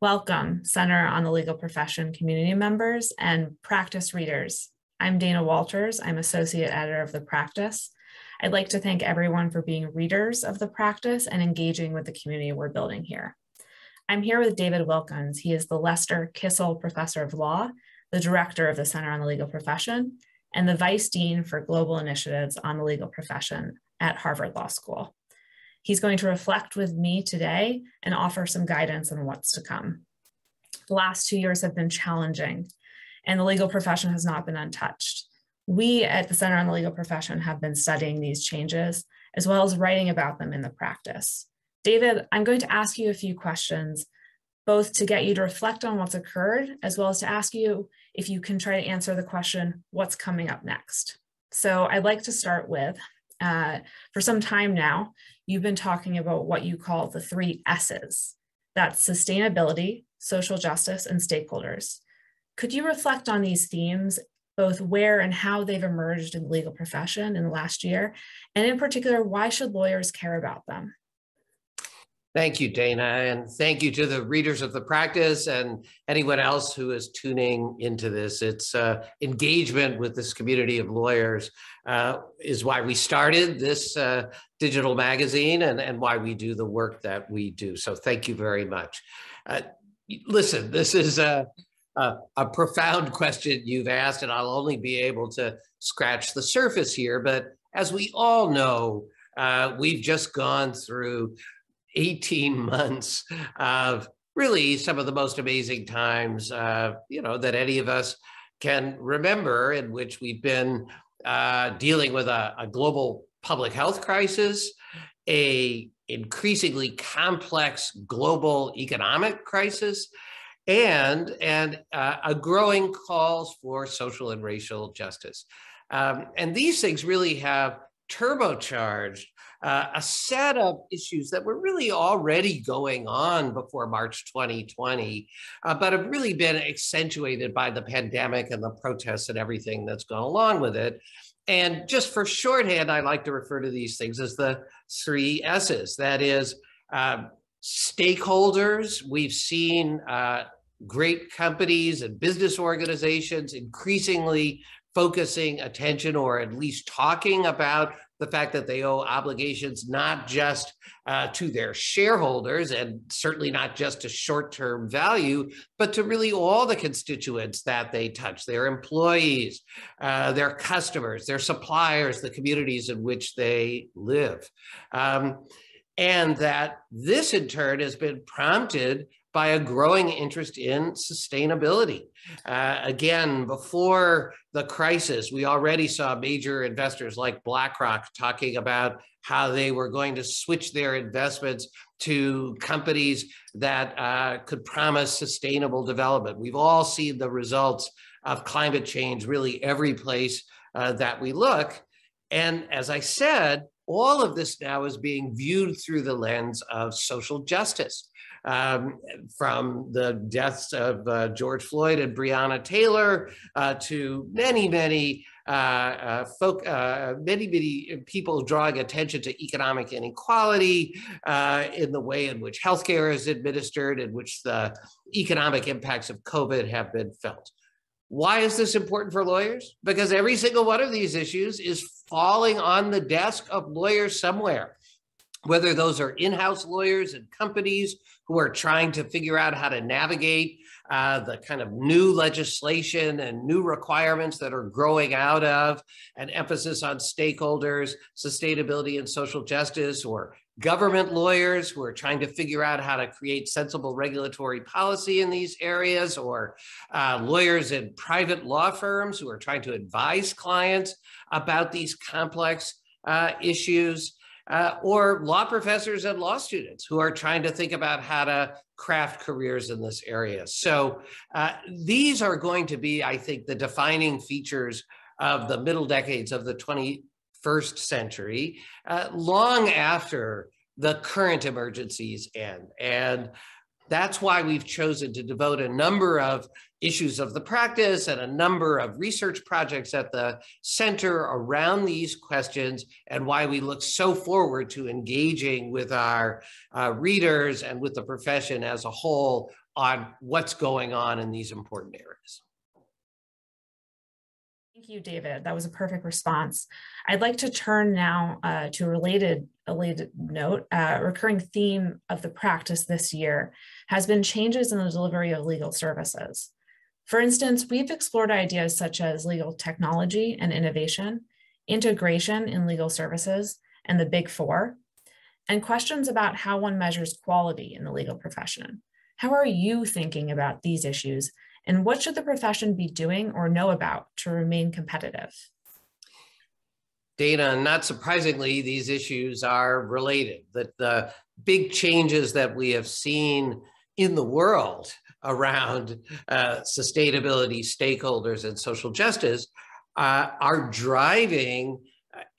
Welcome, Center on the Legal Profession community members and practice readers. I'm Dana Walters. I'm Associate Editor of the Practice. I'd like to thank everyone for being readers of the practice and engaging with the community we're building here. I'm here with David Wilkins. He is the Lester Kissel Professor of Law, the Director of the Center on the Legal Profession, and the Vice Dean for Global Initiatives on the Legal Profession at Harvard Law School. He's going to reflect with me today and offer some guidance on what's to come. The last two years have been challenging and the legal profession has not been untouched. We at the Center on the Legal Profession have been studying these changes as well as writing about them in the practice. David, I'm going to ask you a few questions, both to get you to reflect on what's occurred, as well as to ask you if you can try to answer the question, what's coming up next? So I'd like to start with, uh, for some time now, you've been talking about what you call the three S's. That's sustainability, social justice, and stakeholders. Could you reflect on these themes, both where and how they've emerged in the legal profession in the last year, and in particular, why should lawyers care about them? Thank you, Dana, and thank you to the readers of the practice and anyone else who is tuning into this. It's uh, engagement with this community of lawyers uh, is why we started this uh, digital magazine and, and why we do the work that we do. So thank you very much. Uh, listen, this is a, a, a profound question you've asked, and I'll only be able to scratch the surface here. But as we all know, uh, we've just gone through 18 months of really some of the most amazing times, uh, you know, that any of us can remember, in which we've been uh, dealing with a, a, global public health crisis, a increasingly complex global economic crisis, and and uh, a growing calls for social and racial justice. Um, and these things really have turbocharged uh, a set of issues that were really already going on before March 2020, uh, but have really been accentuated by the pandemic and the protests and everything that's gone along with it. And just for shorthand, I like to refer to these things as the three S's. That is, uh, stakeholders. We've seen uh, great companies and business organizations increasingly focusing attention or at least talking about the fact that they owe obligations not just uh, to their shareholders and certainly not just to short term value, but to really all the constituents that they touch their employees, uh, their customers, their suppliers, the communities in which they live. Um, and that this in turn has been prompted by a growing interest in sustainability. Uh, again, before the crisis, we already saw major investors like BlackRock talking about how they were going to switch their investments to companies that uh, could promise sustainable development. We've all seen the results of climate change really every place uh, that we look. And as I said, all of this now is being viewed through the lens of social justice um, from the deaths of uh, George Floyd and Breonna Taylor uh, to many, many uh, uh folk, uh, many, many people drawing attention to economic inequality uh, in the way in which healthcare is administered, in which the economic impacts of COVID have been felt. Why is this important for lawyers? Because every single one of these issues is falling on the desk of lawyers somewhere whether those are in-house lawyers and companies who are trying to figure out how to navigate uh, the kind of new legislation and new requirements that are growing out of an emphasis on stakeholders, sustainability, and social justice, or government lawyers who are trying to figure out how to create sensible regulatory policy in these areas, or uh, lawyers in private law firms who are trying to advise clients about these complex uh, issues uh, or law professors and law students who are trying to think about how to craft careers in this area. So uh, these are going to be, I think, the defining features of the middle decades of the 21st century, uh, long after the current emergencies end. And that's why we've chosen to devote a number of issues of the practice and a number of research projects at the center around these questions and why we look so forward to engaging with our uh, readers and with the profession as a whole on what's going on in these important areas. Thank you, David. That was a perfect response. I'd like to turn now uh, to a related, related note. Uh, a recurring theme of the practice this year has been changes in the delivery of legal services. For instance, we've explored ideas such as legal technology and innovation, integration in legal services, and the big four, and questions about how one measures quality in the legal profession. How are you thinking about these issues and what should the profession be doing or know about to remain competitive? Dana, not surprisingly, these issues are related. That the big changes that we have seen in the world around uh, sustainability, stakeholders, and social justice uh, are driving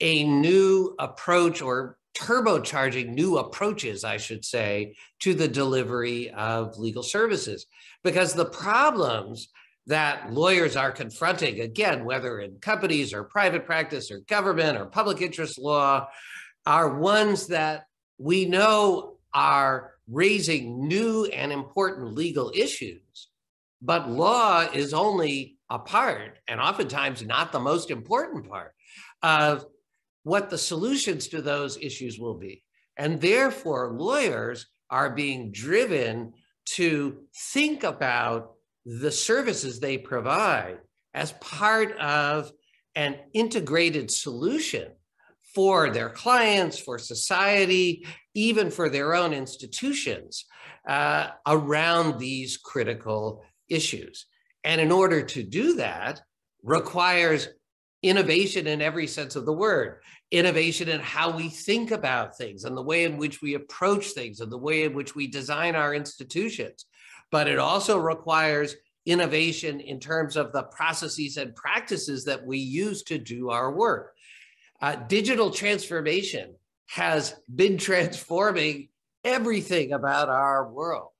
a new approach or turbocharging new approaches, I should say, to the delivery of legal services. Because the problems that lawyers are confronting, again, whether in companies or private practice or government or public interest law, are ones that we know are raising new and important legal issues. But law is only a part, and oftentimes not the most important part, of what the solutions to those issues will be. And therefore, lawyers are being driven to think about the services they provide as part of an integrated solution for their clients, for society, even for their own institutions uh, around these critical issues. And in order to do that, requires innovation in every sense of the word innovation in how we think about things and the way in which we approach things and the way in which we design our institutions. But it also requires innovation in terms of the processes and practices that we use to do our work. Uh, digital transformation has been transforming everything about our world.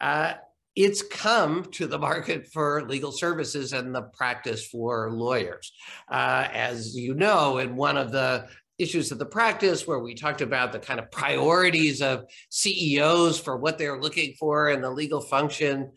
Uh, it's come to the market for legal services and the practice for lawyers. Uh, as you know, in one of the issues of the practice where we talked about the kind of priorities of CEOs for what they're looking for in the legal function,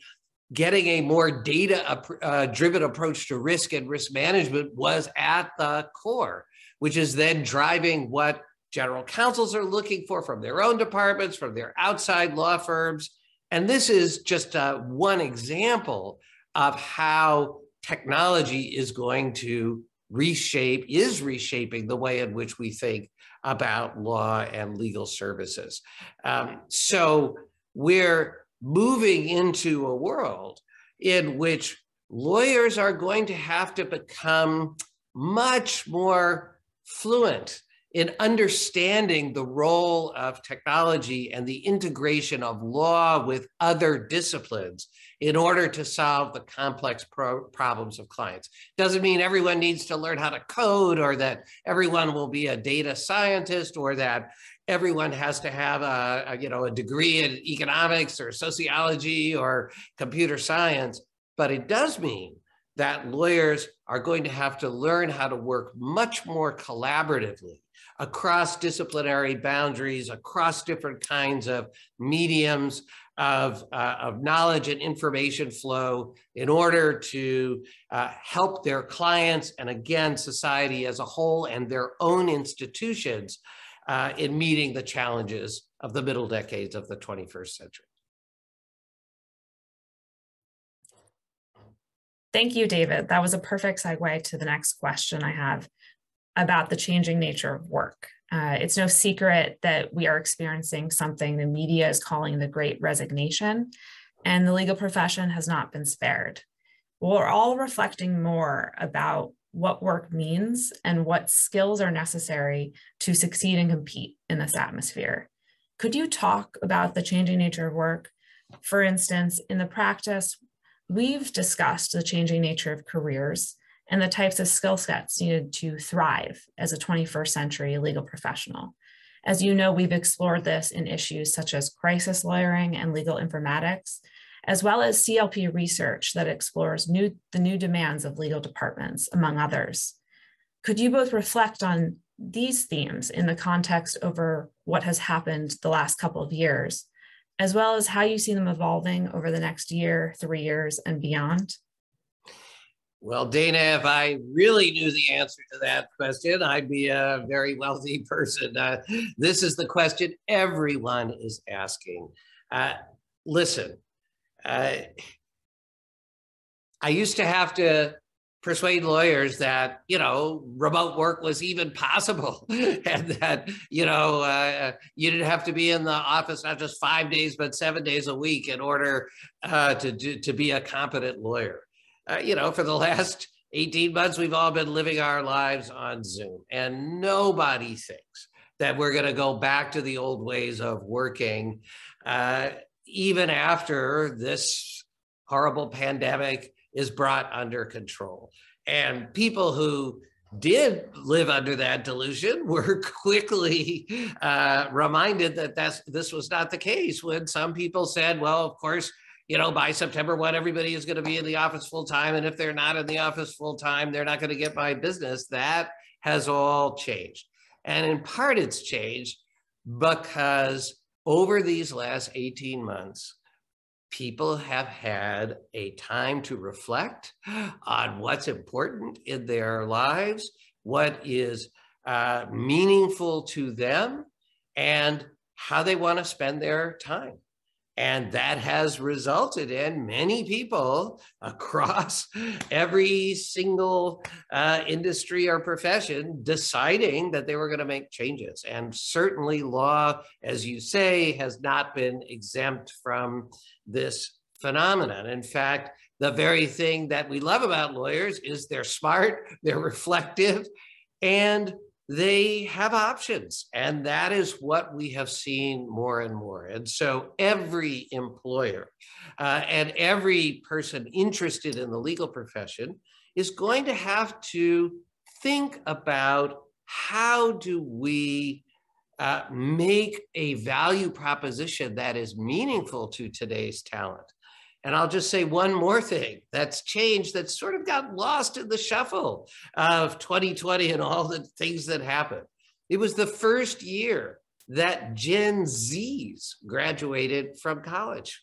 getting a more data uh, driven approach to risk and risk management was at the core, which is then driving what general counsels are looking for from their own departments, from their outside law firms, and this is just uh, one example of how technology is going to reshape, is reshaping the way in which we think about law and legal services. Um, so we're moving into a world in which lawyers are going to have to become much more fluent in understanding the role of technology and the integration of law with other disciplines in order to solve the complex pro- problems of clients. Doesn't mean everyone needs to learn how to code or that everyone will be a data scientist or that everyone has to have a, a you know a degree in economics or sociology or computer science, but it does mean that lawyers are going to have to learn how to work much more collaboratively across disciplinary boundaries, across different kinds of mediums of, uh, of knowledge and information flow in order to uh, help their clients and again, society as a whole and their own institutions uh, in meeting the challenges of the middle decades of the 21st century. Thank you, David. That was a perfect segue to the next question I have about the changing nature of work. Uh, it's no secret that we are experiencing something the media is calling the great resignation, and the legal profession has not been spared. We're all reflecting more about what work means and what skills are necessary to succeed and compete in this atmosphere. Could you talk about the changing nature of work? For instance, in the practice, we've discussed the changing nature of careers and the types of skill sets needed to thrive as a 21st century legal professional. As you know, we've explored this in issues such as crisis lawyering and legal informatics, as well as CLP research that explores new, the new demands of legal departments, among others. Could you both reflect on these themes in the context over what has happened the last couple of years, as well as how you see them evolving over the next year, three years, and beyond? Well, Dana, if I really knew the answer to that question, I'd be a very wealthy person. Uh, this is the question everyone is asking. Uh, listen, uh, I used to have to persuade lawyers that you know remote work was even possible and that you know uh, you didn't have to be in the office not just five days but seven days a week in order uh, to do, to be a competent lawyer uh, you know for the last 18 months we've all been living our lives on zoom and nobody thinks that we're going to go back to the old ways of working uh, even after this horrible pandemic is brought under control. And people who did live under that delusion were quickly uh, reminded that that's, this was not the case when some people said, well, of course, you know, by September 1, everybody is going to be in the office full time. And if they're not in the office full time, they're not going to get my business. That has all changed. And in part, it's changed because over these last 18 months, people have had a time to reflect on what's important in their lives, what is uh, meaningful to them, and how they want to spend their time. And that has resulted in many people across every single uh, industry or profession deciding that they were going to make changes. And certainly, law, as you say, has not been exempt from this phenomenon. In fact, the very thing that we love about lawyers is they're smart, they're reflective, and they have options. And that is what we have seen more and more. And so every employer uh, and every person interested in the legal profession is going to have to think about how do we uh, make a value proposition that is meaningful to today's talent. And I'll just say one more thing that's changed that sort of got lost in the shuffle of 2020 and all the things that happened. It was the first year that Gen Zs graduated from college.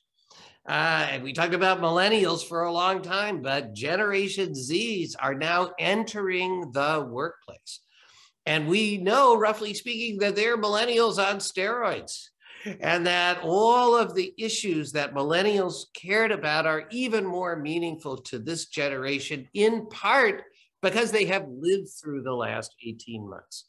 Uh, and we talked about millennials for a long time, but Generation Zs are now entering the workplace. And we know, roughly speaking, that they're millennials on steroids and that all of the issues that millennials cared about are even more meaningful to this generation, in part because they have lived through the last 18 months.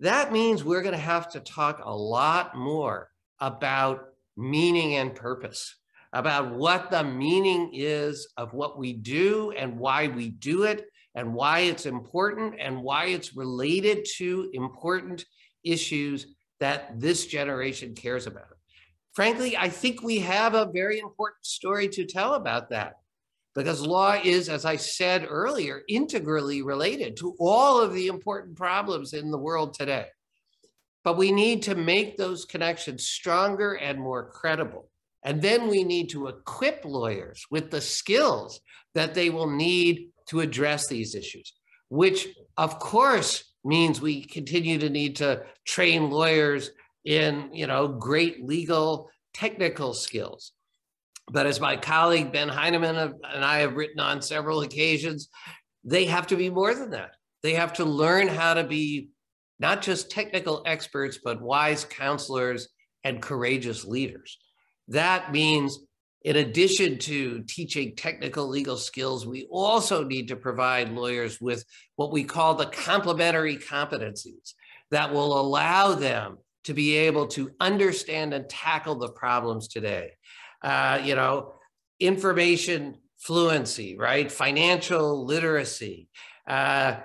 That means we're going to have to talk a lot more about meaning and purpose, about what the meaning is of what we do and why we do it, and why it's important and why it's related to important issues that this generation cares about. Frankly, I think we have a very important story to tell about that because law is, as I said earlier, integrally related to all of the important problems in the world today. But we need to make those connections stronger and more credible. And then we need to equip lawyers with the skills that they will need to address these issues, which of course means we continue to need to train lawyers in, you know, great legal technical skills. But as my colleague Ben Heineman and I have written on several occasions, they have to be more than that. They have to learn how to be not just technical experts, but wise counselors and courageous leaders. That means in addition to teaching technical legal skills, we also need to provide lawyers with what we call the complementary competencies that will allow them to be able to understand and tackle the problems today. Uh, you know, information fluency, right? Financial literacy, uh,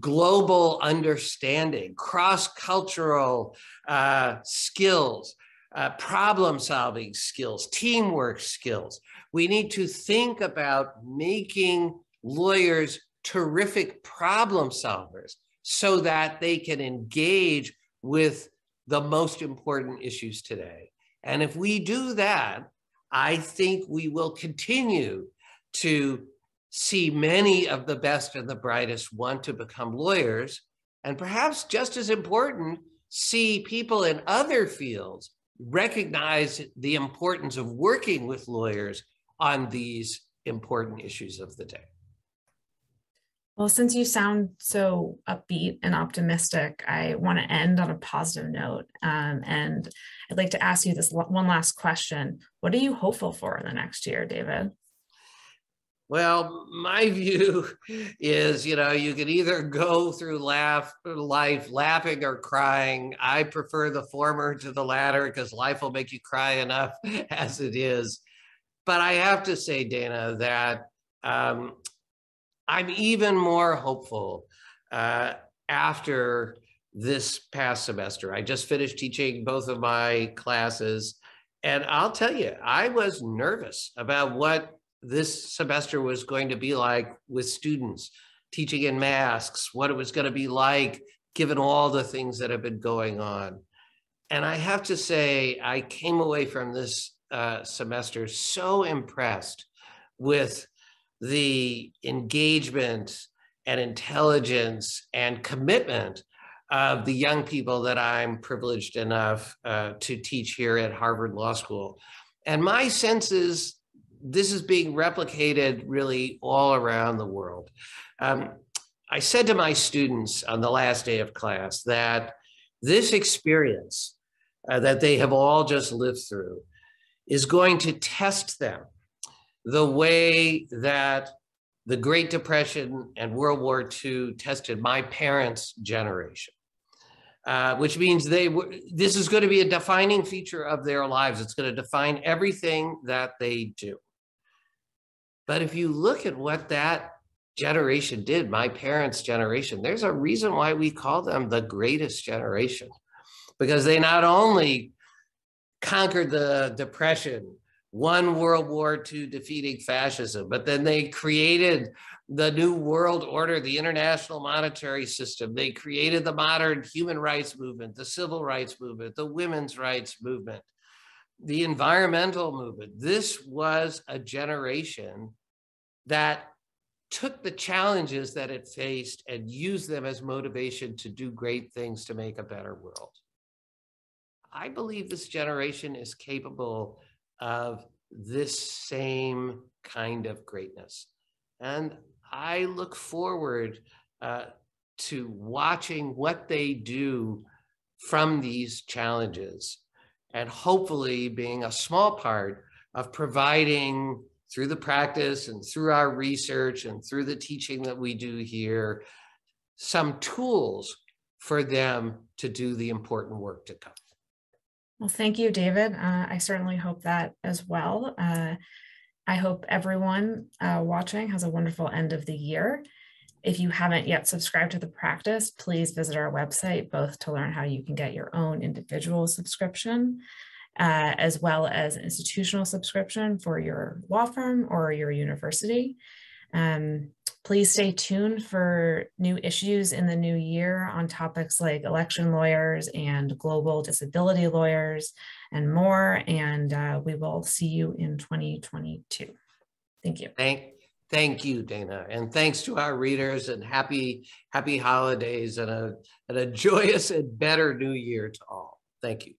global understanding, cross cultural uh, skills uh, problem solving skills, teamwork skills. We need to think about making lawyers terrific problem solvers so that they can engage with the most important issues today. And if we do that, I think we will continue to see many of the best and the brightest want to become lawyers. And perhaps just as important, see people in other fields recognize the importance of working with lawyers on these important issues of the day. Well, since you sound so upbeat and optimistic, I want to end on a positive note. Um, and I'd like to ask you this one last question. What are you hopeful for in the next year, David? Well, my view is, you know, you can either go through laugh life laughing or crying. I prefer the former to the latter because life will make you cry enough as it is. But I have to say, Dana, that um, I'm even more hopeful uh, after this past semester. I just finished teaching both of my classes. And I'll tell you, I was nervous about what this semester was going to be like with students teaching in masks, what it was going to be like given all the things that have been going on. And I have to say, I came away from this uh, semester so impressed with the engagement and intelligence and commitment of the young people that I'm privileged enough uh, to teach here at Harvard Law School. And my sense is this is being replicated really all around the world. Um, I said to my students on the last day of class that this experience uh, that they have all just lived through is going to test them the way that the Great Depression and World War II tested my parents' generation. Uh, which means they this is going to be a defining feature of their lives. It's going to define everything that they do. But if you look at what that generation did, my parents' generation, there's a reason why we call them the greatest generation, because they not only conquered the Depression, won World War II defeating fascism, but then they created the new world order, the international monetary system. They created the modern human rights movement, the civil rights movement, the women's rights movement, the environmental movement. This was a generation that took the challenges that it faced and used them as motivation to do great things to make a better world. I believe this generation is capable of this same kind of greatness. And I look forward uh, to watching what they do from these challenges and hopefully being a small part of providing through the practice and through our research and through the teaching that we do here, some tools for them to do the important work to come. Well, thank you, David. Uh, I certainly hope that as well. Uh, I hope everyone uh, watching has a wonderful end of the year. If you haven't yet subscribed to the practice, please visit our website, both to learn how you can get your own individual subscription, uh, as well as institutional subscription for your law firm or your university. Um, please stay tuned for new issues in the new year on topics like election lawyers and global disability lawyers and more. And uh, we will see you in 2022. Thank you. Thank, thank you, Dana. And thanks to our readers and happy, happy holidays and a, and a joyous and better new year to all. Thank you.